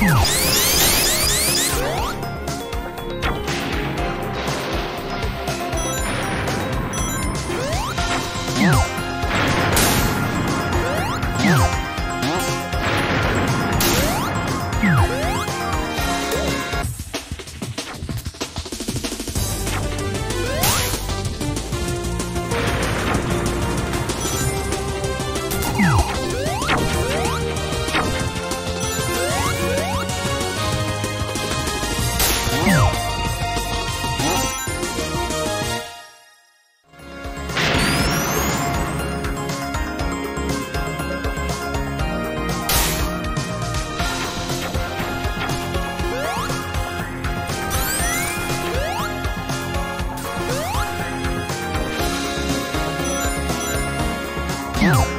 Yes. Woo!